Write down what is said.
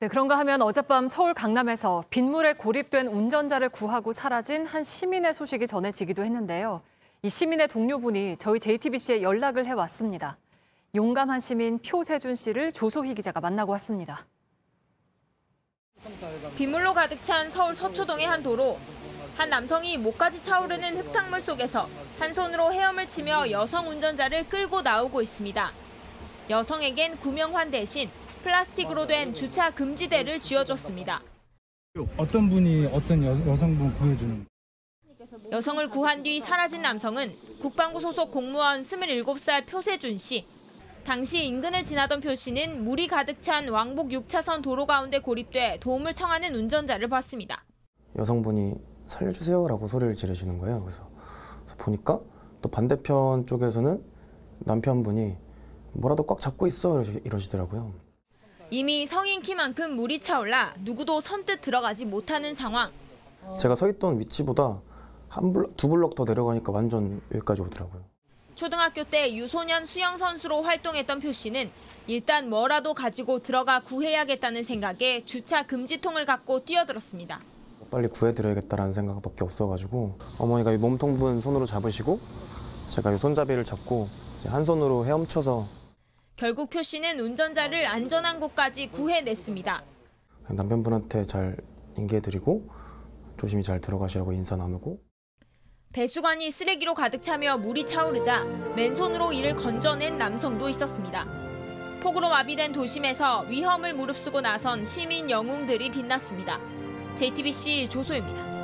네, 그런가 하면 어젯밤 서울 강남에서 빗물에 고립된 운전자를 구하고 사라진 한 시민의 소식이 전해지기도 했는데요. 이 시민의 동료분이 저희 JTBC에 연락을 해왔습니다. 용감한 시민 표세준 씨를 조소희 기자가 만나고 왔습니다. 빗물로 가득 찬 서울 서초동의 한 도로. 한 남성이 목까지 차오르는 흙탕물 속에서 한 손으로 헤엄을 치며 여성 운전자를 끌고 나오고 있습니다. 여성에겐 구명환 대신 플라스틱으로 된 주차 금지대를 쥐어줬습니다. 어떤 분이 어떤 여, 여성분 구해주는 여성을 구한 뒤 사라진 남성은 국방부 소속 공무원 27살 표세준 씨. 당시 인근을 지나던 표 씨는 물이 가득 찬 왕복 6차선 도로 가운데 고립돼 도움을 청하는 운전자를 봤습니다. 여성분이 살려주세요라고 소리를 지르시는 거예요. 그래서, 그래서 보니까 또 반대편 쪽에서는 남편분이 뭐라도 꽉 잡고 있어 이러시, 이러시더라고요. 이미 성인 키만큼 물이 차올라 누구도 선뜻 들어가지 못하는 상황. 제가 서 있던 위치보다 한 블럭, 두 블럭 더 내려가니까 완전 여기까지 오더라고요. 초등학교 때 유소년 수영 선수로 활동했던 표 씨는 일단 뭐라도 가지고 들어가 구해야겠다는 생각에 주차 금지통을 갖고 뛰어들었습니다. 빨리 구해드려야겠다라는 생각밖에 없어가지고 어머니가 이 몸통 분 손으로 잡으시고 제가 이 손잡이를 잡고 한 손으로 헤엄쳐서 결국 표 씨는 운전자를 안전한 곳까지 구해냈습니다. 남편분한테 잘 인계해드리고 조심히 잘 들어가시라고 인사 나누고 배수관이 쓰레기로 가득 차며 물이 차오르자 맨손으로 이를 건져낸 남성도 있었습니다. 폭우로 마비된 도심에서 위험을 무릅쓰고 나선 시민 영웅들이 빛났습니다. JTBC 조소입니다.